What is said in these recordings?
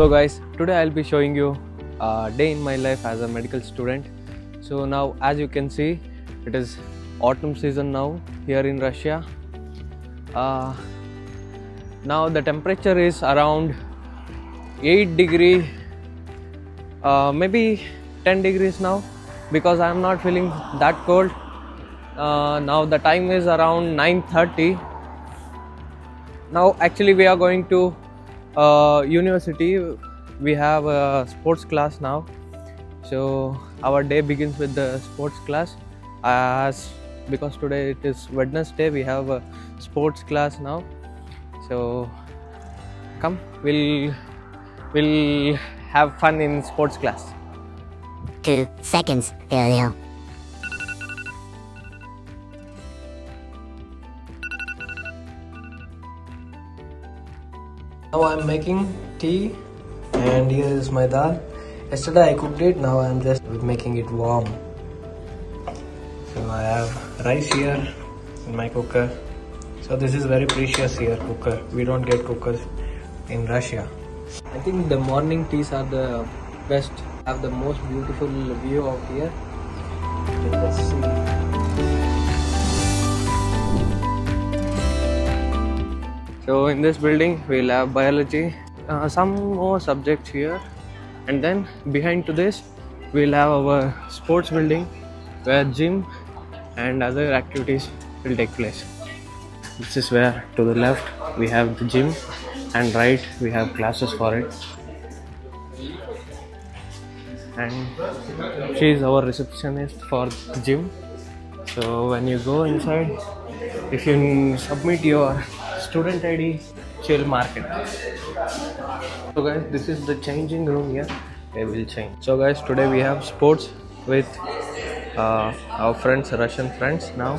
So guys, today I'll be showing you a day in my life as a medical student. So now as you can see, it is autumn season now here in Russia. Uh, now the temperature is around 8 degree, uh, maybe 10 degrees now because I'm not feeling that cold. Uh, now the time is around 9:30 now actually we are going to uh, university we have a sports class now. So our day begins with the sports class. As because today it is wednesday we have a sports class now. So come we'll we'll have fun in sports class. Two seconds, failure. Now I'm making tea and here is my dal. Yesterday I cooked it, now I'm just making it warm. So I have rice here in my cooker. So this is very precious here cooker. We don't get cookers in Russia. I think the morning teas are the best. Have the most beautiful view out here. Let's see. So in this building we'll have biology, uh, some more subjects here, and then behind to this we'll have our sports building where gym and other activities will take place. This is where to the left we have the gym and right we have classes for it. And she is our receptionist for the gym. So when you go inside, if you submit your student ID, chill market. So guys, this is the changing room here. We will change. So guys, today we have sports with uh, our friends, Russian friends now.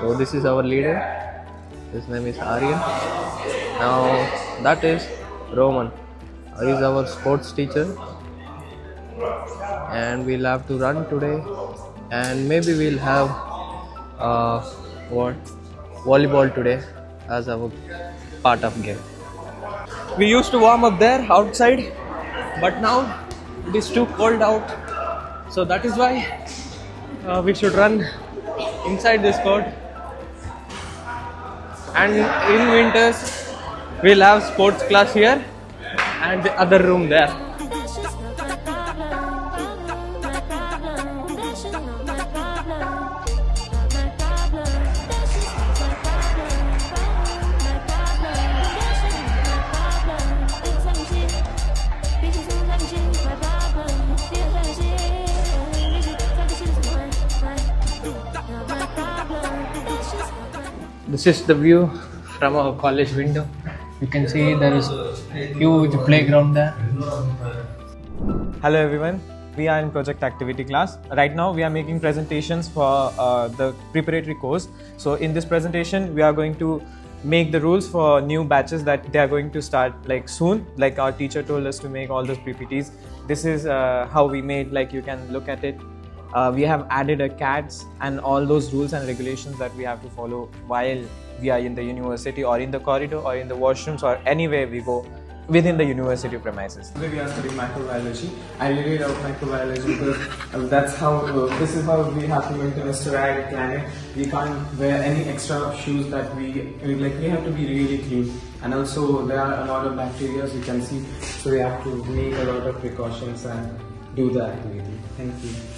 So this is our leader. His name is Aryan. Now that is Roman. He is our sports teacher. And we'll have to run today. And maybe we'll have uh, what volleyball today as our part of game. We used to warm up there outside, but now it is too cold out. So that is why uh, we should run inside this court. And in winters, we'll have sports class here and the other room there. This is the view from our college window. You can see there is a huge playground there. Hello everyone, we are in project activity class. Right now we are making presentations for uh, the preparatory course. So in this presentation we are going to make the rules for new batches that they are going to start like soon. Like our teacher told us to make all those PPTs. This is uh, how we made like you can look at it. Uh, we have added a CATS and all those rules and regulations that we have to follow while we are in the university or in the corridor or in the washrooms or anywhere we go within the university premises. We are studying microbiology. I really love microbiology because uh, that's how uh, this is how we have to maintain a sterile planet. We can't wear any extra shoes that we like. We have to be really clean, and also there are a lot of bacteria you can see. So we have to make a lot of precautions and do the activity. Thank you.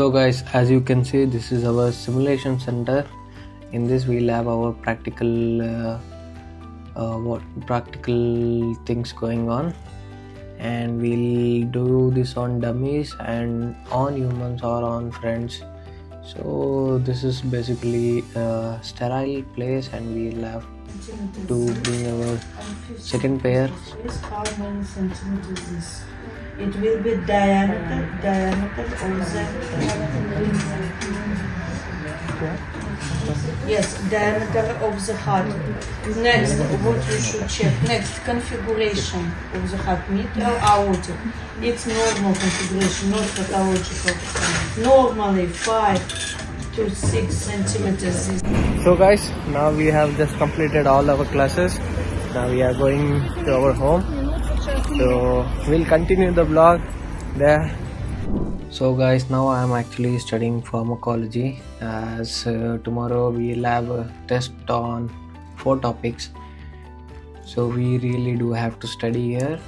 So guys, as you can see, this is our simulation center. In this, we'll have our practical, uh, uh, what practical things going on, and we'll do this on dummies and on humans or on friends. So this is basically a sterile place, and we'll have to bring our second pair. It will be diameter, diameter Z. Yes, diameter of the heart. Next, what we should check? Next, configuration of the heart, mitral aortic. It's normal configuration, not pathological. Normally, 5 to 6 centimeters So guys, now we have just completed all our classes. Now we are going to our home. So we'll continue the vlog there. So guys, now I am actually studying pharmacology as uh, tomorrow we'll have a test on four topics. So we really do have to study here.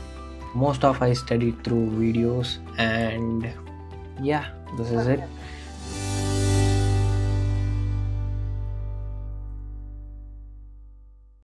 Most of I studied through videos and yeah, this is it.